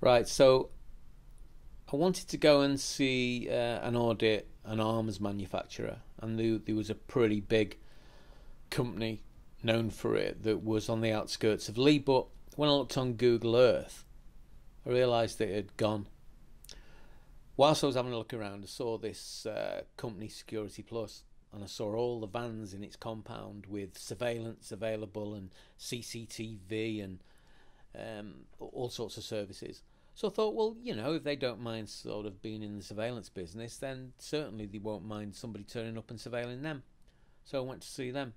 Right, so I wanted to go and see uh, an audit an arms manufacturer, and there, there was a pretty big company known for it that was on the outskirts of Leigh. But when I looked on Google Earth, I realised that it had gone. Whilst I was having a look around, I saw this uh, company Security Plus, and I saw all the vans in its compound with surveillance available and CCTV and um, all sorts of services. So I thought, well, you know, if they don't mind sort of being in the surveillance business, then certainly they won't mind somebody turning up and surveilling them. So I went to see them.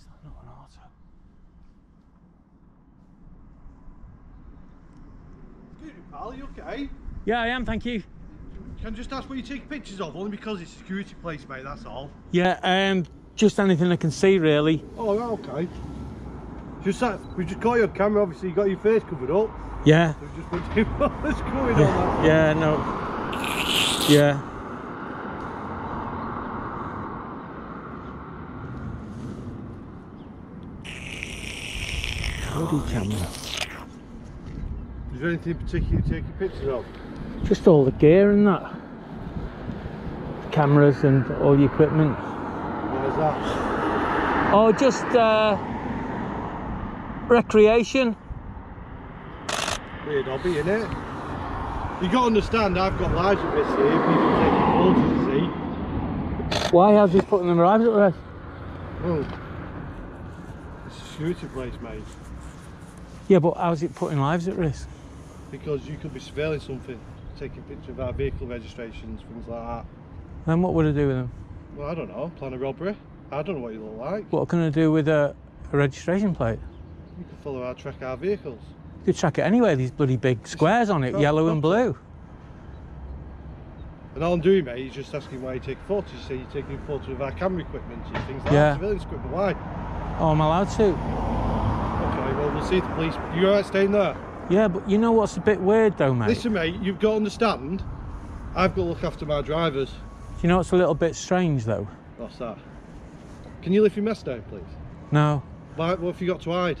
Is that not an auto? Excuse me, pal, you okay? Yeah, I am, thank you. Can I just ask what you take pictures of? Only because it's a security place, mate, that's all. Yeah, um, just anything I can see, really. Oh, okay. Just that, we just caught your camera, obviously you got your face covered up. Yeah, So just wondering what was going on. yeah, no. Yeah. Bloody camera. Is there anything in particular you're taking pictures of? Just all the gear and that. Cameras and all the equipment. Where's that? Oh, just uh, recreation. Weird hobby, innit? You got to understand, I've got lives at risk here, people taking photos, you see. Why has he putting them lives at risk? Well, it's a security place, mate. Yeah, but how's it putting lives at risk? Because you could be surveilling something, taking pictures of our vehicle registrations, things like that. Then what would I do with them? Well, I don't know, plan a robbery. I don't know what you look like. What can I do with a, a registration plate? You can follow our track our vehicles. You could track it anyway, these bloody big squares on it, yellow and blue. And all I'm doing, mate, is just asking why you take photos. You say you're taking photos of our camera equipment and things like oh, Yeah. that, surveillance equipment. Why? Oh, I'm allowed to? We'll see if the police. You alright staying there? Yeah, but you know what's a bit weird though, mate? Listen, mate, you've got to understand, I've got to look after my drivers. Do you know what's a little bit strange though? What's that? Can you lift your mask down, please? No, Why, what have you got to hide?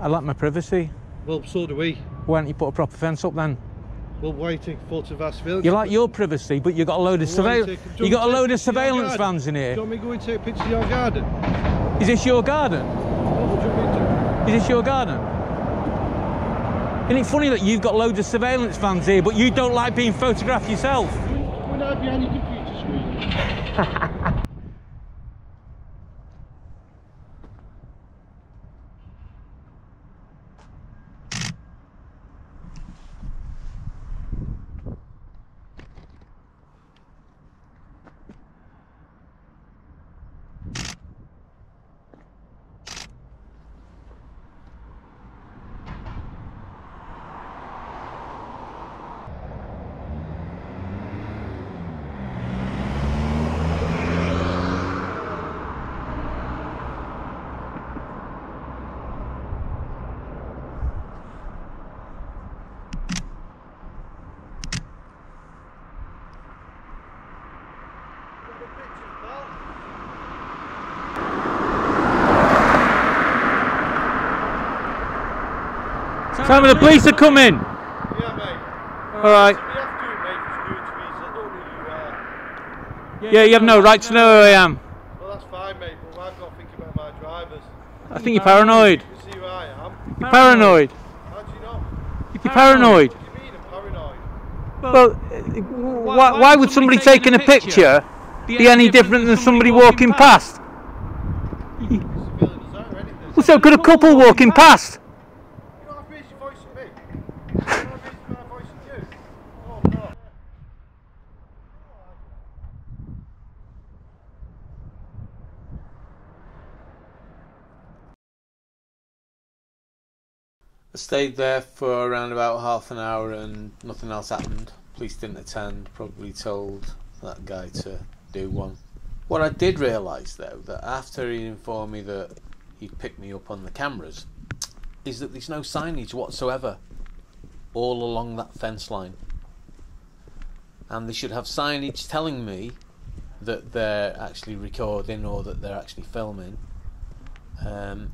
I like my privacy. Well, so do we. Why don't you put a proper fence up then? Well, why are you taking photos of our surveillance You like your privacy, but you got a load of surveillance. You got a to load of pictures of your surveillance vans in Do here. you want me to go and take pictures of your garden? Is this your garden? What would you want me to Is this your garden? Isn't it funny that you've got loads of surveillance vans here, but you don't like being photographed yourself? and hide behind your computer screen. Tell me the police are coming. Yeah, mate. All right. We have to do it, mate, for security reasons. I don't know who you are. Yeah, you have no right to know who I am. Well, that's fine, mate, but I've got to think about my drivers. I think you're paranoid. You see who I am? You're paranoid. How do you know? You're paranoid. What do you mean I'm paranoid? Well, uh, why, why would somebody taking a picture be any different than somebody walking past? Civilian, is that or anything? Well, so could a couple walking past? You don't have to raise your voice at me. You don't have to raise my voice at you. Oh, no. I stayed there for around about half an hour and nothing else happened. Police didn't attend, probably told that guy to do one. What I did realise though, that after he informed me that he'd picked me up on the cameras, is that there's no signage whatsoever all along that fence line. And they should have signage telling me that they're actually recording or that they're actually filming. Um,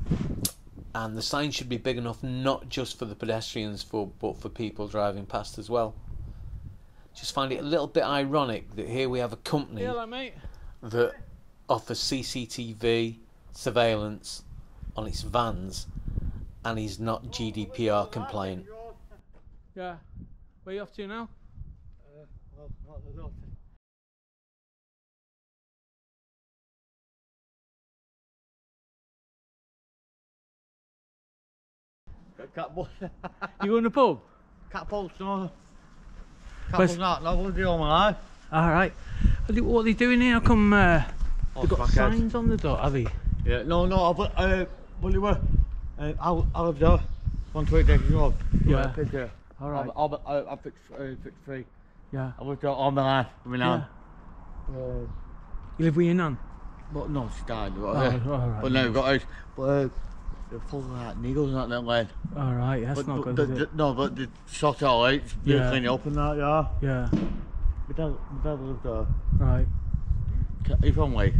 and the sign should be big enough not just for the pedestrians for but for people driving past as well just find it a little bit ironic that here we have a company mate. that offers CCTV surveillance on its vans and is not GDPR compliant Yeah. Where are you off to now? Well, the You going to the pub? Catapults, no. Catapults not, no, we'll do all my life. All right. What are- they doing here? How come uh, they've got signs on the door, have they? Yeah, no, no, but, uh, well, you were, uh, I'll, I'll have the one days road. Yeah. Picture. All right. I'll, I'll, I'll, I'll fix, uh, fix three. Yeah. I was all my life, I mean, yeah. uh, You live with your nan? but no, she died. But, Oh, uh, right. but no, we've got out. But, uh, they're full of like needles and that, that lead. All right. That's But, not but good, the, is it? the, no, but they sort it all out. Yeah. Yeah. Clean it up and that, yeah. Yeah. My dad, my dad lived there. Right. Ca- He's from Way.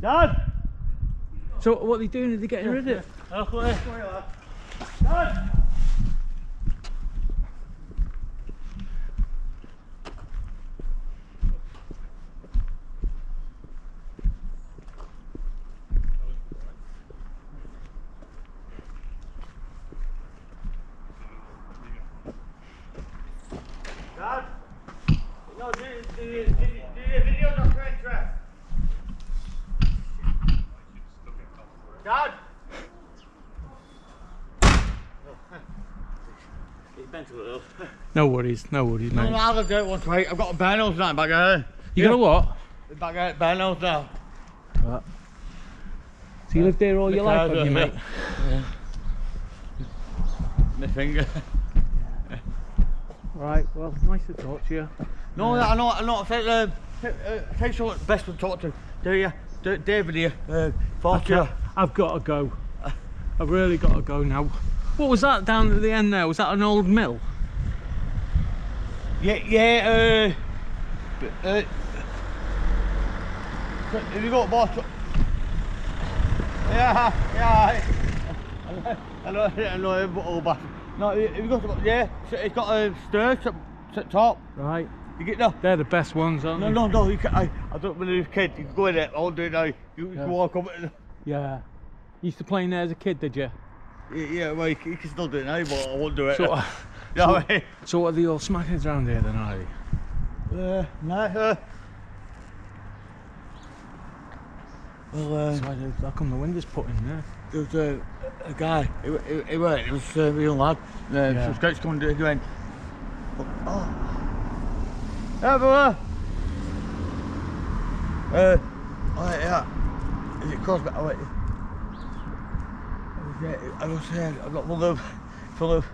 Dad! So what are they doing? Are they getting rid of it? Dad! Dad! No, do, do, do, do, do your video documentary. Dad! He's bent. No worries. No worries, mate. no, I'll do it once, mate. I've got a Barnell's now back there. You got a what? Back at Barnell's now. Right. So you lived there all your life, have you, mate? Yeah. My finger. Right. Well, nice to talk to you. No, I know, I know. I think, uh, uh, think someone best to talk to. Do you? D- David here. Uh, Fortune. I've got to go. I've really got to go now. What was that down at the end there? Was that an old mill? Yeah, yeah, uh, but, uh, have you got boss? Yeah, yeah. I know, I know, but all back. No, have you got, yeah, it's got a stairs up at top. Right. You get no. They're the best ones, aren't No, they? no, no, you can, I, I don't believe a kid, you can go in there, do it now. You, you Yeah. can walk up. Yeah. You used to play in there as a kid, did you? Yeah, yeah, well, you, can- still do it now, but I won't do it. So, uh, you know what I mean? so what are the old smackheads around here then, are they? Uh, no, uh, well, uh, So how come the window's put in there? there was a, a guy, he, he, he, went, he was uh, a young lad, uh, Yeah. some scouts coming to he went, oh, yeah, brother. Uh, oh, yeah, is it Crosby? Oh, wait. Yeah, I was saying, I've got one of, full of,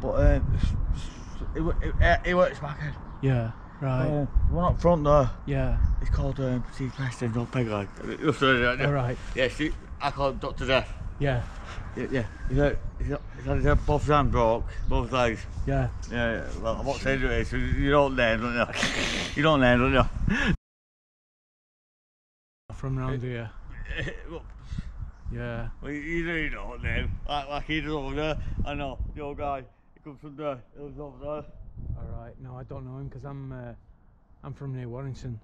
but um, s- s- he, wo- he, uh, he works back in. Yeah. Right. Uh, one up front there, yeah. it's called um, Steve Preston, not Pegleg. All right. Yeah, see, I call him Dr. Death. Yeah. Yeah, yeah. He's had, he's had, he's had his both hands broke, both legs. Yeah. Yeah, yeah. Well, I'm not saying it, so you don't learn, don't you? You don't learn, don't you? From round here. well, Yeah. you, you really don't learn. Like, like he does over there. I know, the old guy, he comes from there, he lives over there. All right. No, I don't know him because I'm uh, I'm from near Warrington.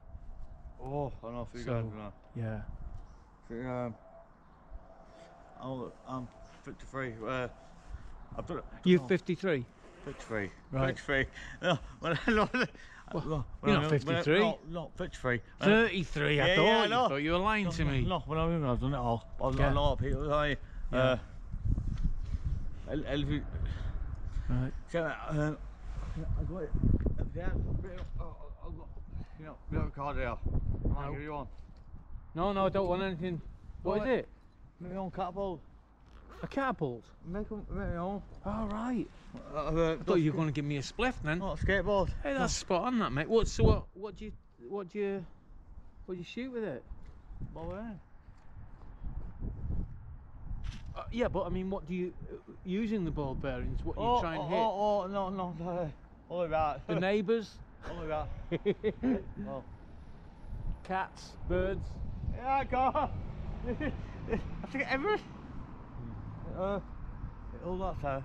Oh, I know you So- guys know. Yeah. So, um, I'm, I'm 53. Uh, I've done. You're oh, 53. 53. Right. 53. No, when I, no, Well, you're not I- when I- 53. No, not 53. 33, I Yeah, thought. yeah, I thought you were lying to me. No, when I was younger, I've done it all. I've Yeah. done a lot of people. I, uh, el- elephant- Right. So, um, I got it. Yeah, I've got, you know, you know, card there. I might No. give you one. No, no, I don't want anything. What is it? Your own catapult. A catapult? Make them, your own. All right. Uh, uh, I thought you were going to give me a spliff then. A skateboard. Hey, that's spot on, that mate. What? So what? What do you? What do you? What do you shoot with it? Ball bearing. Uh, yeah, but I mean, what do you using the ball bearings? What are you Oh, trying oh, to hit? oh, oh, no, no, no. Only that. The neighbours, Only that. Oh. cats, birds. Yeah, I got. I think everyone. Uh, all that side.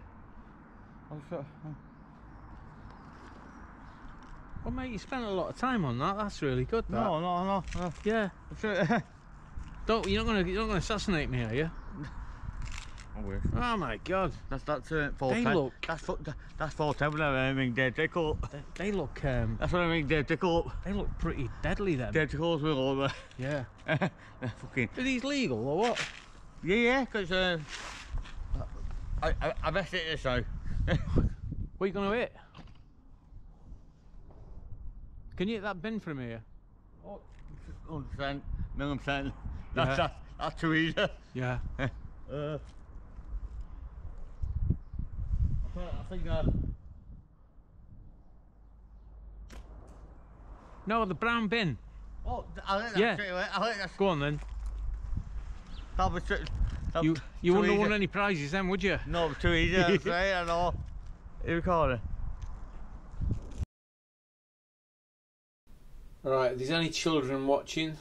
I'm sure. Well, mate, you spent a lot of time on that. That's really good. That. No, no, no. no. Yeah. Don't. You're not gonna. You're not gonna assassinate me, are you? I wish. Oh my God. That's that's uh, four They ten. look- That's four. That's four ten. When I mean dead tickle. They, they look. Um. That's what I mean dead tickle. They look pretty deadly then. Dead tickles will over. Yeah. Fucking. Are these legal or what? Yeah, yeah. Cause uh, I I I best it this now. What are you gonna hit? Can you hit that bin from here? Oh, hundred percent, million percent. Yeah. That's that's, that's too easy. Yeah. Uh, I think- I think uh, No, the brown bin. oh, I think that's Yeah. straight away. I think that's Go on then. that was straight. You you too wouldn't have won any prizes then, would you? No, it was too easy. That's right. I know. You recording? Alright, if there's any children watching,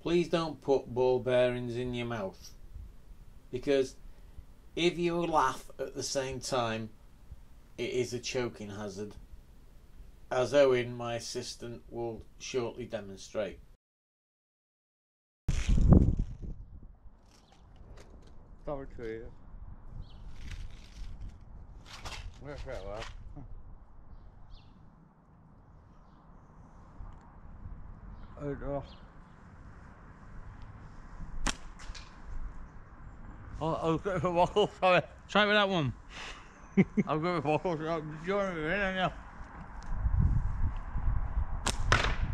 please don't put ball bearings in your mouth. Because if you laugh at the same time, it is a choking hazard. As Owen, my assistant, will shortly demonstrate. That was too easy. Works very well. Oh, oh. Oh, I was going for waffle, sorry. Try it with that one. I'm going for waffle. You're in there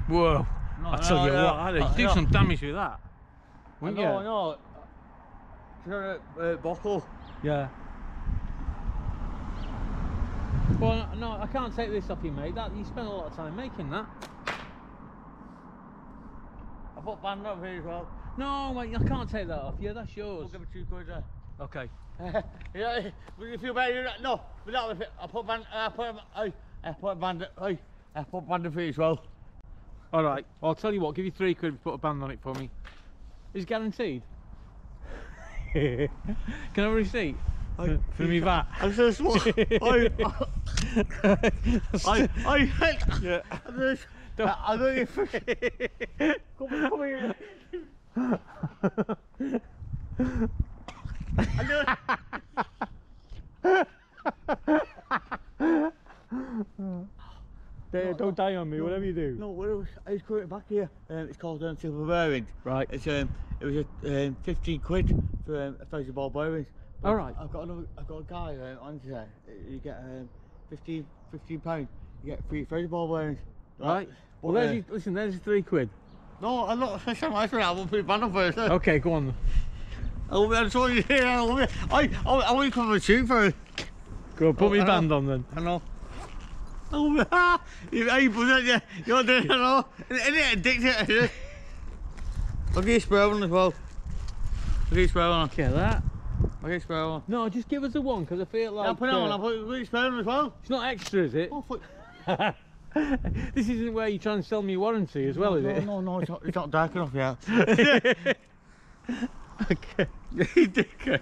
Whoa. No, I tell no, you no, what, I'd do no. some damage with that. I Wouldn't know, I you? know. Sure, uh, buckle. Yeah. Well, no, I can't take this off you, mate. That you spent a lot of time making that. I put band up here as well. No, mate, I can't take that off you. That's yours. We'll yours. give it two quid there. Okay. yeah, will you feel better? than that? No, without the I put band, I put, I, I put band, I, I put band up here as well. All right. I'll tell you what. Give you three quid. if you Put a band on it for me. Is guaranteed? Can I have a receipt? I, For me VAT. I'm so small. I, I, I, yeah. I'm just, I, I'm going to come, come here. Doing, Don't, don't die on me. Whatever you do. no, what else? I was coming back here. Um, it's called um, Silver Bearings. Right. It's um, it was a, um, 15 quid for um, a thousand ball. But All right. I've got another, I've got a guy um, on today. You get um, 15, 15 pound. You get three thousand ball bearings. Right. But, Well, there's uh, your, listen. There's your three quid. No, I'm not. I'm not I won't put back on first. Okay, go on. I'll, I'm sorry. I'll, I, I, I want to come and shoot for it. Go on, put Oh, me I know. band on then. I know. Oh, ah, you you? You're doing it all. Isn't it addictive? I'll give you a spray one as well. I'll give you a spray one. Get that. I'll give you a spray one. No, just give us the one because I feel like I'll put it on. uh, I'll put I'll give you a spray one as well. it's not extra, is it? Oh, this isn't where you're trying to sell me warranty as well, is no, it? No, no, it's not, it's not dark enough yet. okay. you dickhead.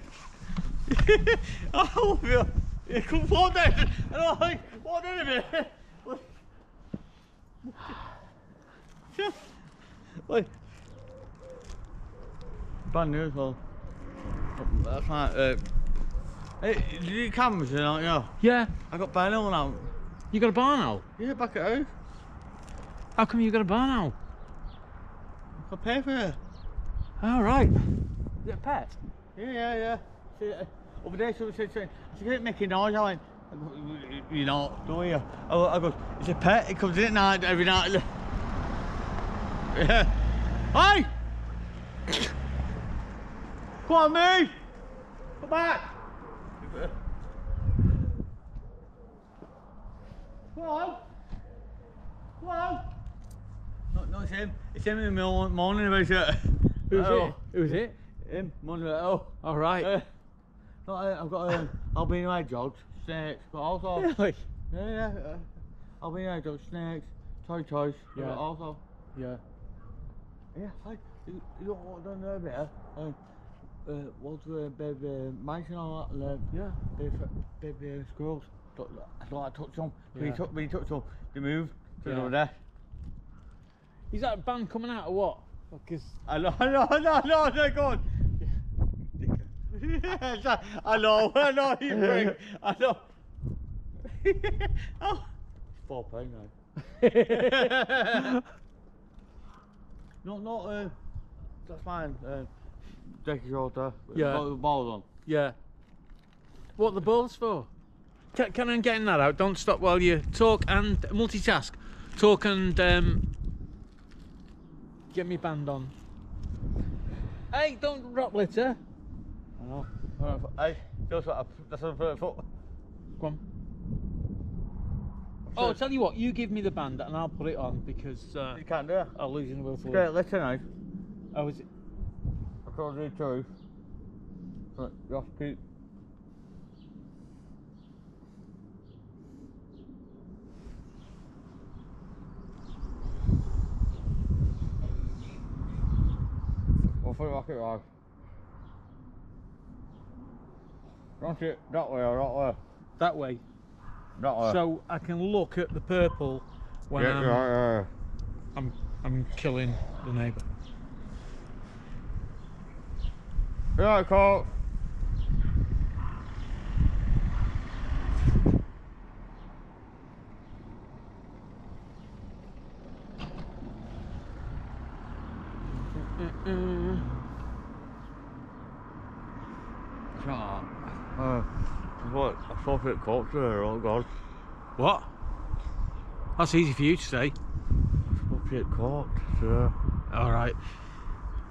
oh, yeah. Yeah, Come on then. And I, what did it? Wait. Brand new as well. That's right. Uh, hey, did you cameras in, aren't you? Yeah. I got Benno now. You got a bar now? Yeah, back at home. How come you got a bar now? I got pay for it. All right. Is it a pet? Yeah, yeah, yeah. See, uh, over there, someone said, said, I said, making noise. I went, you know, don't you? I, go- I go, it's a pet. It comes in at night, every night. Yeah. Hey! Come on, me! Come back! Come on! Come on! No, no, it's him. It's him in the morning about it. Who's Oh. it? Who's it? Him, morning about oh. All right. Uh, no, I, I've got um, albino hedgehogs, snakes, but also really? yeah, yeah, uh, albino hedgehogs, snakes, toy toys, Yeah. yeah. also Yeah. yeah. Like you, you don't want to know better. Um, uh, what's uh, baby uh, mice and all that, and uh, Yeah. baby, baby uh, squirrels. I like to touch them. When Yeah. you touch, when you touch them, they move. So Yeah. over there. Is that a band coming out or what? Because I know, I know, I know, I know, I know, go on. I, I know, I know, you prick. I know. oh, four pound now. no, no, uh, that's fine. Uh, take your order. Yeah. Got the balls on. yeah. What are the balls for? Can, can I get that out? Don't stop while you talk and multitask. Talk and um, get me band on. Hey, don't drop litter. I know. Hey, that's what I, that's the foot. Go on. Oh, I'll tell you what, you give me the band and I'll put it on because uh, You can't do it. I'll lose in the will for Great, listen now. Oh, is it? Do two. But to keep. We'll put it back at right. Don't it that way or that way? That way. That way. So I can look at the purple when yeah, I'm, yeah, yeah. I'm I'm killing the neighbour. Shut up. Uh, what? I saw it corpse there, oh god. What? That's easy for you to say. I saw it corpse there. All right.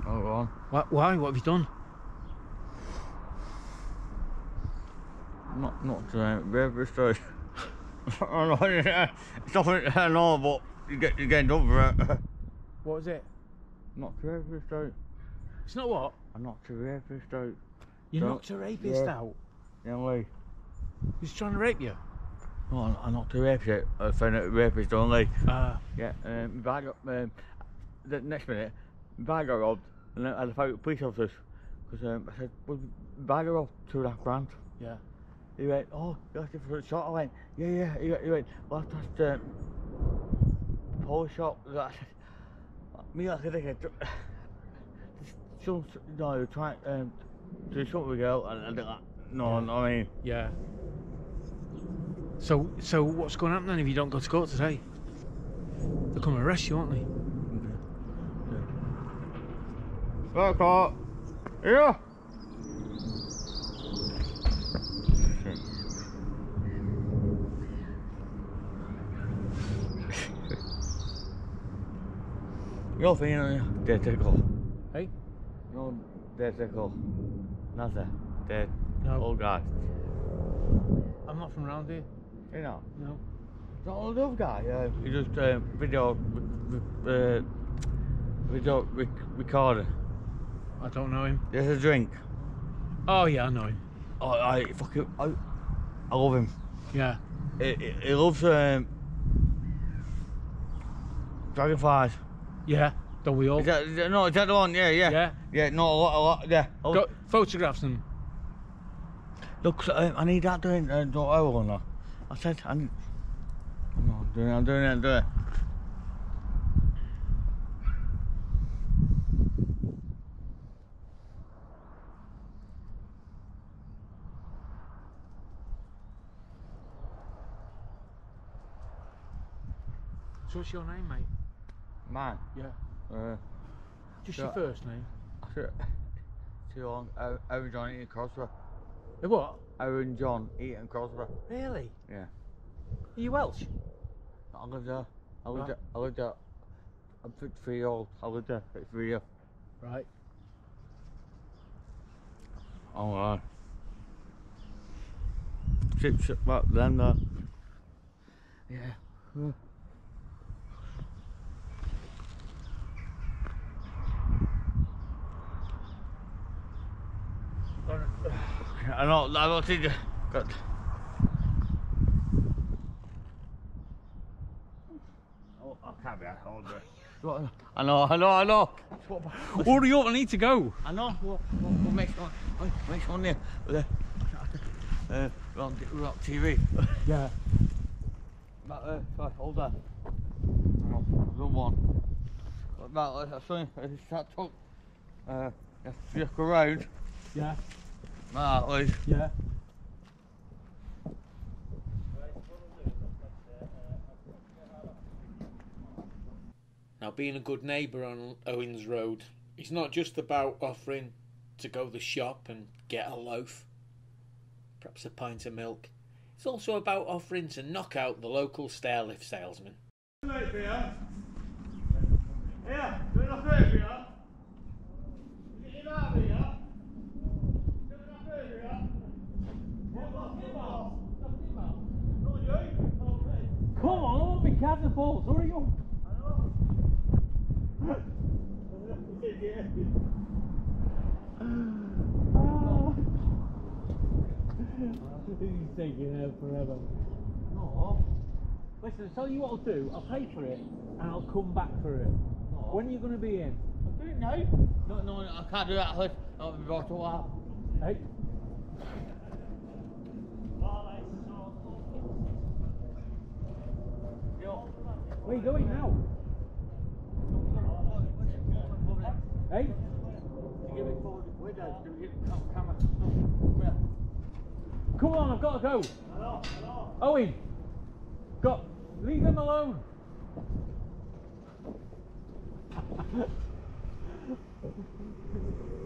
Oh, go on. Why? Why? What have you done? Not, not today, very straight. I know, yeah, it's nothing I know, but you get, you're getting done for it. What was it? Not too very straight. It's not what? I'm not too very straight. You Don't- knocked a rapist yeah. out. Young lady. He's trying to rape you. No, I'm, I'm not too rapist. I found out rapist only. Uh, Yeah, um, bag got, um, the next minute, bag got robbed, and then I had to fight with police officers. Because um, I said, well, bag got robbed, two and a half grand. yeah. He went, oh, you asked for a shot? I went, yeah, yeah. He, went- he went, well, that's um, the police shop. I said, me like a dickhead. Some, no, you're trying um, to do something with a girl, and. No, no, I mean, Yeah. So, so what's going to happen then if you don't go to court today? They'll come and arrest you, won't they? Caught. Yeah. You're feeling dead tickle. Hey? No, dead tickle. Nothing. Dead. No. Old guy. I'm not from around here. You know. No. The old old guy. Uh, he just uh, video, uh, video rec- recorder. I don't know him. There's a drink. Oh yeah, I know him. Oh, I fucking, I, I love him. Yeah. He, he, he loves um, dragonflies. Yeah. Don't we all? Is that- no, is that the one? Yeah, yeah. Yeah. Yeah, not a lot, a lot, yeah. Oh, Go, photographs them. Look, um, I need that doing, uh, do I will now. I said, I need... I'm doing it, I'm doing it, I'm doing it. What's your name, mate? Man. Yeah. Uh, Just Yeah. your first name. too long. Uh, Aaron John Eaton Crosby. Uh, what? Aaron John Eaton Crosby. Really? Yeah. Are you Welsh? I lived there. I lived Right. there. I lived there. I'm 53 years old. I lived there for three years. Right. Oh, right. Ship, ship, back then, uh, yeah. I know, I don't think. Got. Oh, I can't be at home. I know, I know, I know. Hurry up, I need to go. I know. We'll, we'll, we'll make one. We'll make. Uh, uh, we're on, we're on TV. Yeah. But, uh, sorry, hold on. No, no one. But, uh, I saw him. That took. Uh, just go round. Yeah. That way. Yeah. Now, being a good neighbour on Owens Road it's not just about offering to go to the shop and get a loaf, perhaps a pint of milk. It's also about offering to knock out the local stairlift salesman. Here, doing a favour here. Get him out of here. Doing a favour here. What, what's him out? What's him out? Not you. Not me. Come on, I want me catapults. Hurry up. I know. He's taking her forever. No. Listen, I'll tell you what I'll do. I'll pay for it and I'll come back for it. No. When are you going to be in? I'm doing it now. No, no, I can't do that. I'll I'll be brought to? Hey? Where are you going now? Hey? Come on, I've got to go. Owen, got leave him alone.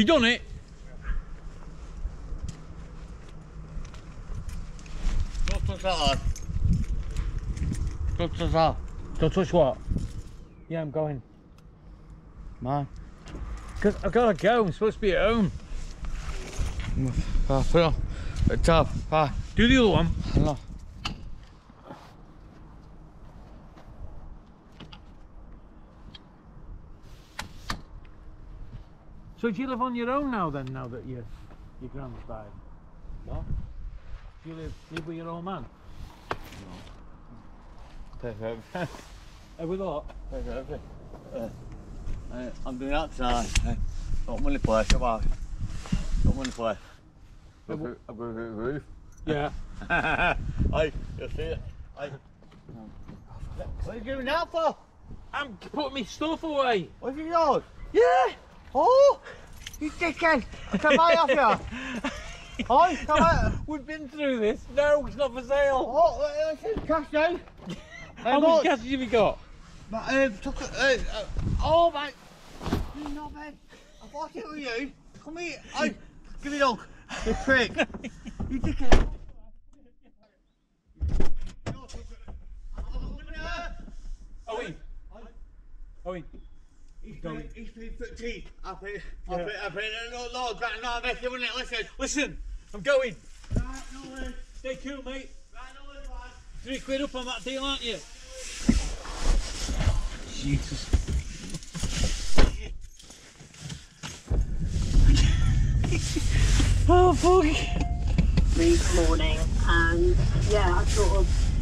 You done it? Don't touch that. Don't touch that. Don't touch what? Yeah, I'm going. Man. Cause I've got to go. I'm supposed to be at home. Ah, put it on. The top. Ah, Do the other one. no. So do you live on your own now then? Now that your your grand's died. What? Do you live live with your old man? No. Perfect. Uh, with what? Perfect. Uh, uh, I'm doing that tonight. Uh, got money place, come on. Got money place. I've got a roof. Yeah. I, you see it? I. What are you doing that for? I'm putting my stuff away. What's yours? Yeah. Oh! You dickhead! Come out of here! Oh, come out! We've been through this. No, it's not for sale. Oh, this is cash now. How much cash have you got? But, um, took uh, uh, oh, mate. You bad. I thought it was you. Come here. Oh, give me a dog. You prick. you dickhead. Owen. Owen. He's paid, he's paid 13. I paid, I paid, I paid, no, no, no, no, make it, wouldn't it? Listen. Listen, I'm going. Right, no worries. Stay cool, mate. Right, no worries, lad. Three quid up on that deal, aren't you? Jesus. Oh, fuck. this morning and yeah, I sort of